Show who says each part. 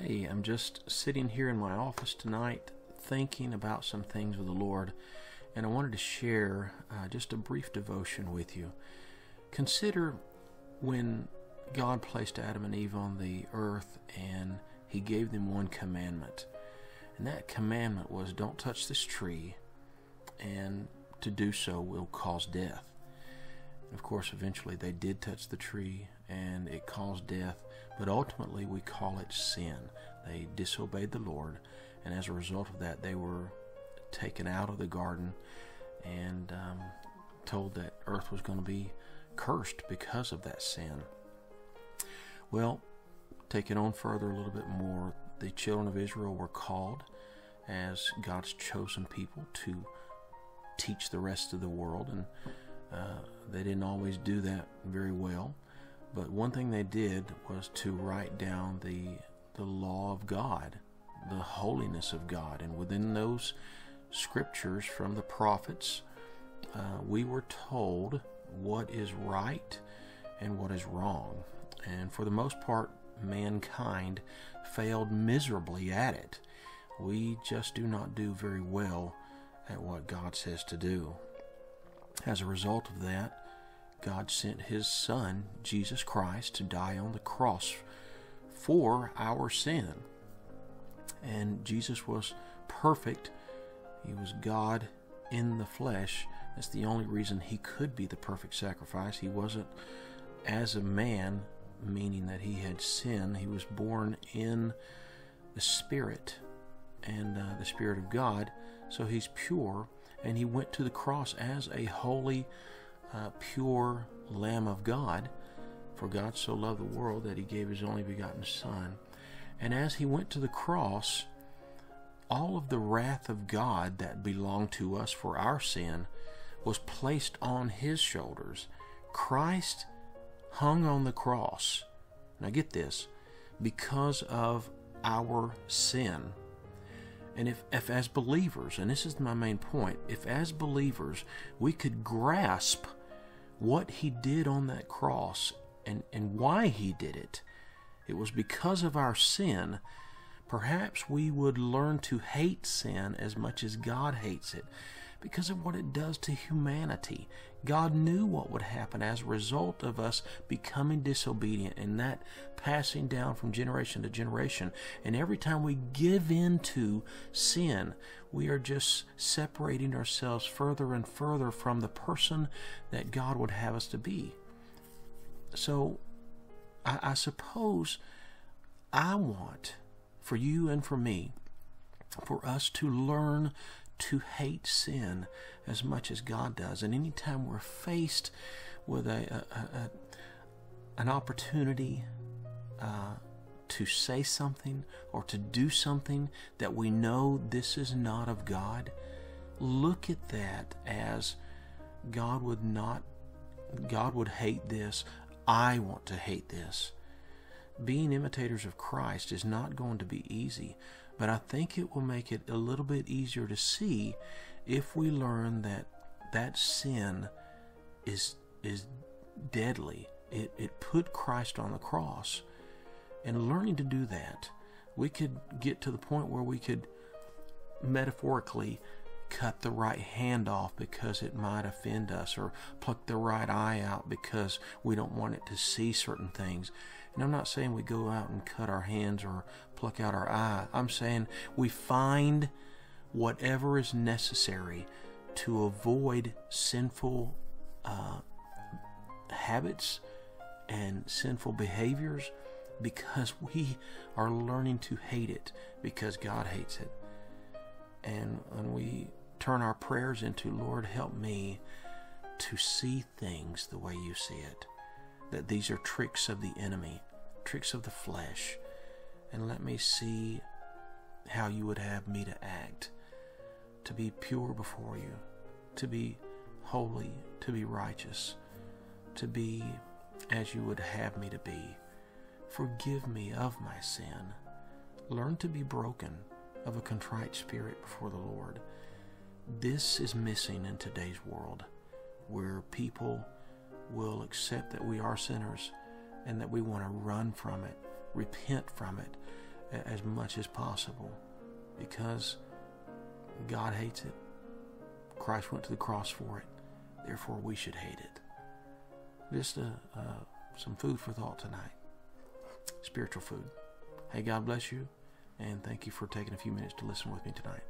Speaker 1: Hey, I'm just sitting here in my office tonight thinking about some things with the Lord, and I wanted to share uh, just a brief devotion with you. Consider when God placed Adam and Eve on the earth and He gave them one commandment. And that commandment was don't touch this tree, and to do so will cause death. Of course, eventually they did touch the tree and it caused death, but ultimately we call it sin. They disobeyed the Lord, and as a result of that, they were taken out of the garden and um, told that earth was going to be cursed because of that sin. Well, taking on further a little bit more. The children of Israel were called as God's chosen people to teach the rest of the world, and uh, they didn't always do that very well. But one thing they did was to write down the the law of God, the holiness of God, and within those scriptures from the prophets, uh, we were told what is right and what is wrong. And for the most part, mankind failed miserably at it. We just do not do very well at what God says to do. As a result of that, God sent His Son, Jesus Christ, to die on the cross for our sin. And Jesus was perfect. He was God in the flesh. That's the only reason He could be the perfect sacrifice. He wasn't as a man, meaning that He had sin. He was born in the Spirit and uh, the Spirit of God. So He's pure. And He went to the cross as a holy uh, pure Lamb of God. For God so loved the world that he gave his only begotten Son. And as he went to the cross, all of the wrath of God that belonged to us for our sin was placed on his shoulders. Christ hung on the cross. Now get this because of our sin. And if, if as believers, and this is my main point, if as believers we could grasp what he did on that cross and, and why he did it. It was because of our sin. Perhaps we would learn to hate sin as much as God hates it because of what it does to humanity. God knew what would happen as a result of us becoming disobedient and that passing down from generation to generation. And every time we give in to sin, we are just separating ourselves further and further from the person that God would have us to be. So I, I suppose I want for you and for me for us to learn to hate sin as much as God does. And anytime we're faced with a, a, a an opportunity uh, to say something or to do something that we know this is not of God, look at that as God would not, God would hate this. I want to hate this. Being imitators of Christ is not going to be easy, but I think it will make it a little bit easier to see if we learn that that sin is is deadly. It, it put Christ on the cross. And learning to do that, we could get to the point where we could metaphorically cut the right hand off because it might offend us, or pluck the right eye out because we don't want it to see certain things. And I'm not saying we go out and cut our hands or pluck out our eye. I'm saying we find whatever is necessary to avoid sinful uh, habits and sinful behaviors because we are learning to hate it because God hates it. And when we turn our prayers into, Lord, help me to see things the way you see it, that these are tricks of the enemy, tricks of the flesh, and let me see how you would have me to act, to be pure before you, to be holy, to be righteous, to be as you would have me to be. Forgive me of my sin. Learn to be broken of a contrite spirit before the Lord. This is missing in today's world, where people will accept that we are sinners and that we want to run from it, repent from it, as much as possible because God hates it. Christ went to the cross for it. Therefore, we should hate it. Just uh, uh, some food for thought tonight. Spiritual food. Hey, God bless you, and thank you for taking a few minutes to listen with me tonight.